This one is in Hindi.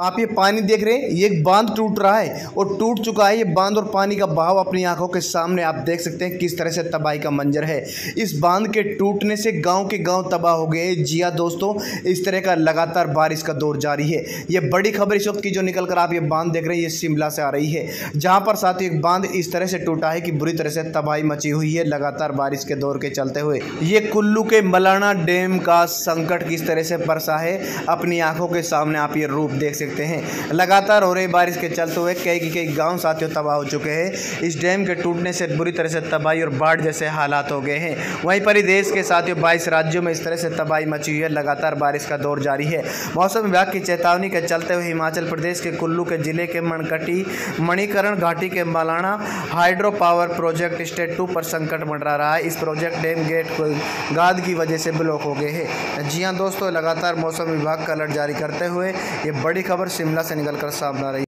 आप ये पानी देख रहे हैं, ये एक बाँध टूट रहा है और टूट चुका है। ये बाँध और पानी का बहाव अपनी आँखों के सामने आप देख सकते हैं किस तरह से तबाही का मंजर है। इस बाँध के टूटने से गाँव के गाँव तबाह हो गए जी हाँ दोस्तों, इस तरह का लगातार बारिश का दौर जारी है। ये बड़ी खबर इस वक्त की जो निकल कर आप ये बाँध देख रहे हैं, ये शिमला से आ रही है। जहाँ पर साथ ही एक बाँध इस तरह से टूटा है कि बुरी तरह से तबाही मची हुई है लगातार बारिश के दौर के चलते हुए। ये कुल्लू के मलाना डैम का संकट किस तरह से परसा है, अपनी आँखों के सामने आप ये रूप देख सकते सकते हैं। लगातार हो रही बारिश के चलते हुए कई कई गाँव साथियों तबाह हो चुके हैं। इस डैम के टूटने से बुरी तरह से तबाही और बाढ़ जैसे हालात हो गए हैं। वहीं पर ही देश के साथियों, बाईस राज्यों में इस तरह से तबाही मची हुई है। लगातार बारिश का दौर जारी है। मौसम विभाग की चेतावनी के चलते हुए हिमाचल प्रदेश के कुल्लू के ज़िले के मणकटी, मणिकरण घाटी के Malana hydro power project state two पर संकट मंडरा रहा है। इस प्रोजेक्ट डैम गेट गाद की वजह से ब्लॉक हो गए हैं। जी हाँ दोस्तों, लगातार मौसम विभाग का अलर्ट जारी करते हुए ये बड़ी खबर खबर शिमला से निकलकर सामना रही